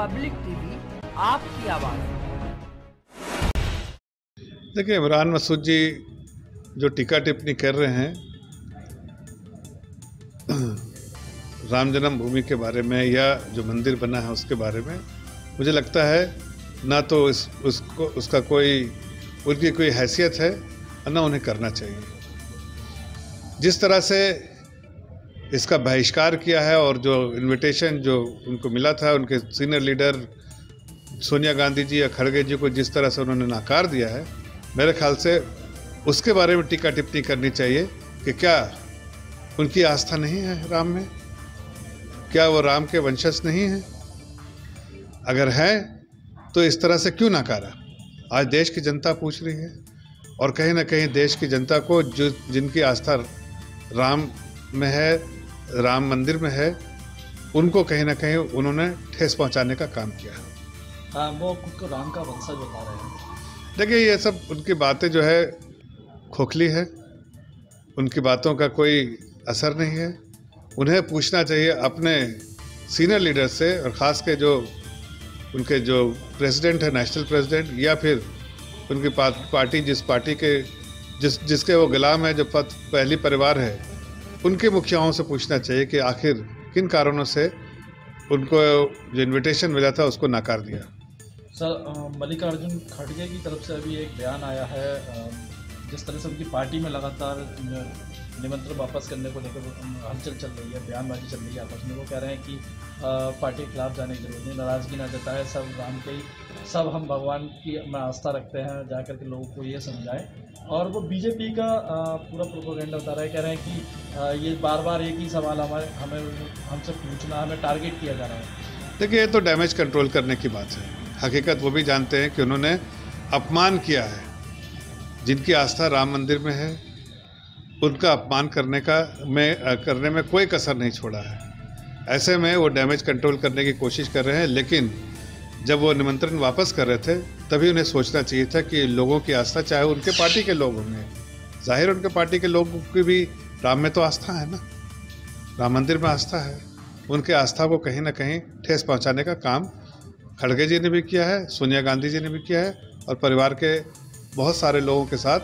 Public TV, आपकी आवाज़। देखिए, इमरान मसूद जी जो टीका टिप्पणी कर रहे हैं, राम जन्मभूमि के बारे में या जो मंदिर बना है उसके बारे में, मुझे लगता है ना तो इस, उसको, उसका कोई, उनकी कोई हैसियत है, ना उन्हें करना चाहिए। जिस तरह से इसका बहिष्कार किया है और जो इनविटेशन जो उनको मिला था, उनके सीनियर लीडर सोनिया गांधी जी या खड़गे जी को जिस तरह से उन्होंने नकार दिया है, मेरे ख्याल से उसके बारे में टीका टिप्पणी करनी चाहिए कि क्या उनकी आस्था नहीं है राम में? क्या वो राम के वंशज नहीं हैं? अगर है तो इस तरह से क्यों नकारा आज देश की जनता पूछ रही है और कहीं ना कहीं देश की जनता को जो जिनकी आस्था राम में है राम मंदिर में है उनको कहीं ना कहीं उन्होंने ठेस पहुँचाने का काम किया है। हाँ, वो खुद को राम का वंशज बता रहे हैं। देखिए ये सब उनकी बातें जो है खोखली है। उनकी बातों का कोई असर नहीं है। उन्हें पूछना चाहिए अपने सीनियर लीडर से और ख़ास के जो उनके जो प्रेसिडेंट है नेशनल प्रेसिडेंट या फिर उनकी पार्टी जिस पार्टी के जिस जिसके वो गुलाम है जो पद पहली परिवार है उनके मुखियाओं से पूछना चाहिए कि आखिर किन कारणों से उनको जो इनविटेशन मिला था, उसको नकार दिया। सर मल्लिकार्जुन खड़गे की तरफ़ से अभी एक बयान आया है जिस तरह से उनकी पार्टी में लगातार निमंत्रण वापस करने को लेकर हलचल चल रही है, बयानबाजी चल रही है आपस में। वो कह रहे हैं कि पार्टी के खिलाफ जाने की ज़रूरत नहीं, नाराज़गी ना जताए, सब राम के ही सब हम भगवान की में आस्था रखते हैं जा कर के लोगों को ये समझाएँ। और वो बीजेपी का पूरा प्रोपोगेंडा बता रहा है, कह रहे हैं कि ये बार बार एक ही सवाल हमारे, हमें, हमसे पूछना, हमें टारगेट किया जा रहा है। देखिए, ये तो डैमेज कंट्रोल करने की बात है। हकीकत वो भी जानते हैं कि उन्होंने अपमान किया है। जिनकी आस्था राम मंदिर में है, उनका अपमान करने का में करने में कोई कसर नहीं छोड़ा है। ऐसे में वो डैमेज कंट्रोल करने की कोशिश कर रहे हैं, लेकिन जब वो निमंत्रण वापस कर रहे थे, तभी उन्हें सोचना चाहिए था कि लोगों की आस्था, चाहे उनके पार्टी के लोग होंगे ज़ाहिर उनके पार्टी के लोगों की भी राम में तो आस्था है ना। राम मंदिर में आस्था है। उनके आस्था को कहीं ना कहीं ठेस पहुँचाने का काम खड़गे जी ने भी किया है, सोनिया गांधी जी ने भी किया है, और परिवार के बहुत सारे लोगों के साथ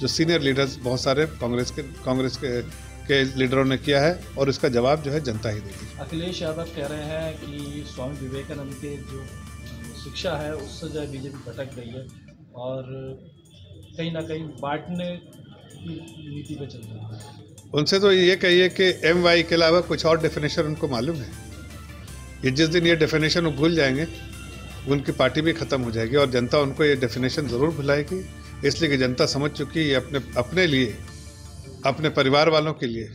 जो सीनियर लीडर्स बहुत सारे कांग्रेस के कांग्रेस के के लीडरों ने किया है और इसका जवाब जो है जनता ही देगी। अखिलेश यादव कह रहे हैं कि स्वामी विवेकानंद के जो शिक्षा है उससे जो है बीजेपी भटक गई है और कहीं ना कहीं बांटने की नीति पे चल रही है। उनसे तो ये कहिए कि एम वाई के अलावा कुछ और डेफिनेशन उनको मालूम है? ये जिस दिन ये डेफिनेशन वो भूल जाएँगे उनकी पार्टी भी ख़त्म हो जाएगी और जनता उनको ये डेफिनेशन ज़रूर भुलाएगी। इसलिए कि जनता समझ चुकी है अपने अपने लिए, अपने परिवार वालों के लिए।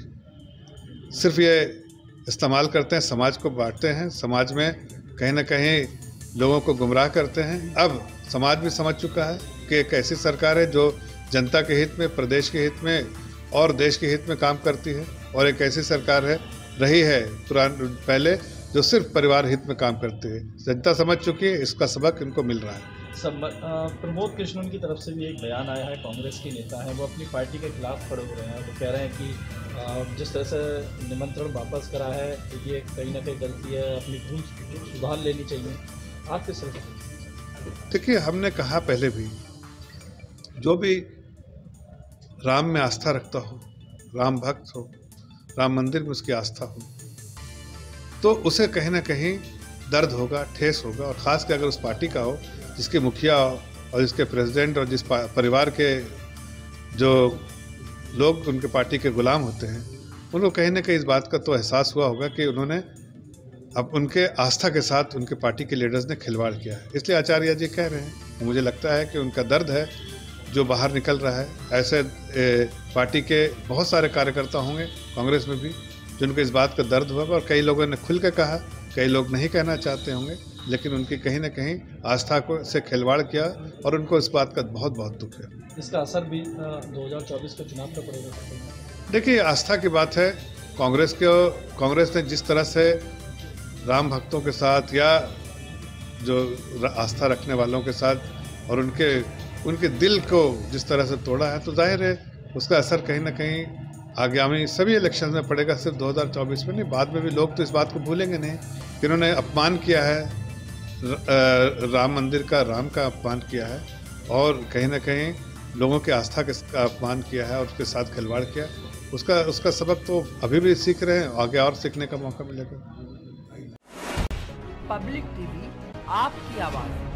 सिर्फ़ ये इस्तेमाल करते हैं, समाज को बांटते हैं, समाज में कहीं ना कहीं लोगों को गुमराह करते हैं। अब समाज भी समझ चुका है कि एक ऐसी सरकार है जो जनता के हित में, प्रदेश के हित में और देश के हित में काम करती है और एक ऐसी सरकार है, रही है पुरान, पहले जो सिर्फ़ परिवार हित में काम करते है। जनता समझ चुकी है इसका सबक इनको मिल रहा है। प्रमोद कृष्णन की तरफ़ से भी एक बयान आया है कांग्रेस के नेता हैं वो अपनी पार्टी के खिलाफ खड़े हो रहे हैं। वो कह रहे हैं कि जिस तरह से निमंत्रण वापस करा है ये कहीं ना कहीं गलती है अपनी भूल सुधार लेनी चाहिए। आप किस देखिए हमने कहा पहले भी जो भी राम में आस्था रखता हो राम भक्त हो राम मंदिर में उसकी आस्था हो तो उसे कहीं ना कहीं दर्द होगा, ठेस होगा और ख़ास कर अगर उस पार्टी का हो, जिसके मुखिया और जिसके प्रेसिडेंट और जिस परिवार के जो लोग उनके पार्टी के गुलाम होते हैं, उनको कहीं ना कहीं इस बात का तो एहसास हुआ होगा कि उन्होंने अब उनके आस्था के साथ उनके पार्टी के लीडर्स ने खिलवाड़ किया है। इसलिए आचार्य जी कह रहे हैं, मुझे लगता है कि उनका दर्द है, जो बाहर निकल रहा है। ऐसे पार्टी के बहुत सारे कार्यकर्ता होंगे, कांग्रेस में भी जिनको इस बात का दर्द हुआ और कई लोगों ने खुल के कहा कई लोग नहीं कहना चाहते होंगे लेकिन उनकी कहीं ना कहीं आस्था को से खिलवाड़ किया और उनको इस बात का बहुत बहुत दुख है। इसका असर भी 2024 के चुनाव पर पड़ेगा। देखिए आस्था की बात है कांग्रेस के कांग्रेस ने जिस तरह से राम भक्तों के साथ या जो आस्था रखने वालों के साथ और उनके उनके दिल को जिस तरह से तोड़ा है तो ज़ाहिर है उसका असर कहीं ना कहीं आगामी सभी इलेक्शन में पड़ेगा सिर्फ़ 2024 में नहीं, बाद में भी लोग तो इस बात को भूलेंगे नहीं कि इन्होंने अपमान किया है राम मंदिर का, राम का अपमान किया है और कहीं ना कहीं लोगों की आस्था का अपमान किया है और उसके साथ खिलवाड़ किया उसका उसका सबक तो अभी भी सीख रहे हैं, आगे और सीखने का मौका मिलेगा। पब्लिक टीवी आपकी आवाज़।